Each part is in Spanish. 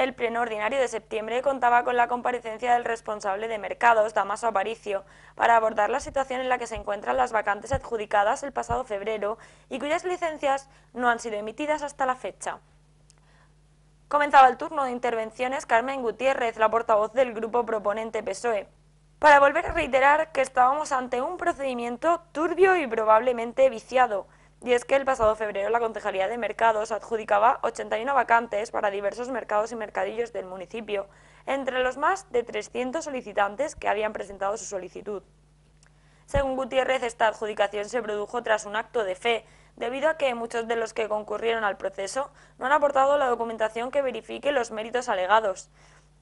El pleno ordinario de septiembre contaba con la comparecencia del responsable de mercados, Damaso Aparicio, para abordar la situación en la que se encuentran las vacantes adjudicadas el pasado febrero y cuyas licencias no han sido emitidas hasta la fecha. Comenzaba el turno de intervenciones Carmen Gutiérrez, la portavoz del grupo proponente PSOE, para volver a reiterar que estábamos ante un procedimiento turbio y probablemente viciado, y es que el pasado febrero la Concejalía de Mercados adjudicaba 81 vacantes para diversos mercados y mercadillos del municipio, entre los más de 300 solicitantes que habían presentado su solicitud. Según Gutiérrez, esta adjudicación se produjo tras un acto de fe, debido a que muchos de los que concurrieron al proceso no han aportado la documentación que verifique los méritos alegados.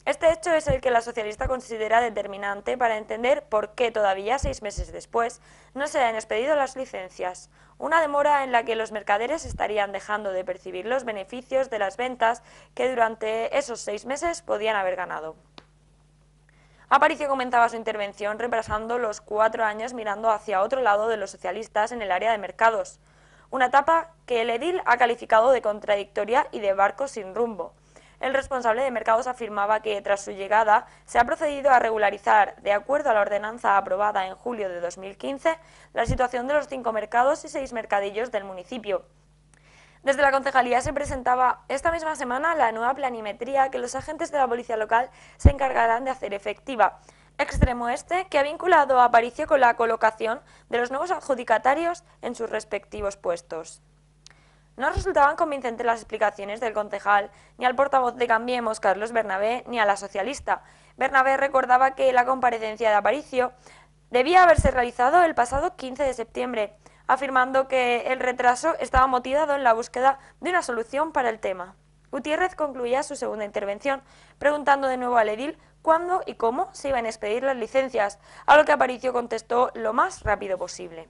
Este hecho es el que la socialista considera determinante para entender por qué todavía seis meses después no se han expedido las licencias, una demora en la que los mercaderes estarían dejando de percibir los beneficios de las ventas que durante esos seis meses podían haber ganado. Aparicio comentaba su intervención repasando los cuatro años mirando hacia otro lado de los socialistas en el área de mercados, una etapa que el edil ha calificado de contradictoria y de barco sin rumbo. El responsable de mercados afirmaba que, tras su llegada, se ha procedido a regularizar, de acuerdo a la ordenanza aprobada en julio de 2015, la situación de los cinco mercados y seis mercadillos del municipio. Desde la concejalía se presentaba esta misma semana la nueva planimetría que los agentes de la policía local se encargarán de hacer efectiva. Extremo este, que ha vinculado a Aparicio con la colocación de los nuevos adjudicatarios en sus respectivos puestos. No resultaban convincentes las explicaciones del concejal, ni al portavoz de Cambiemos, Carlos Bernabé, ni a la socialista. Bernabé recordaba que la comparecencia de Aparicio debía haberse realizado el pasado 15 de septiembre, afirmando que el retraso estaba motivado en la búsqueda de una solución para el tema. Gutiérrez concluía su segunda intervención, preguntando de nuevo al edil cuándo y cómo se iban a expedir las licencias, a lo que Aparicio contestó lo más rápido posible.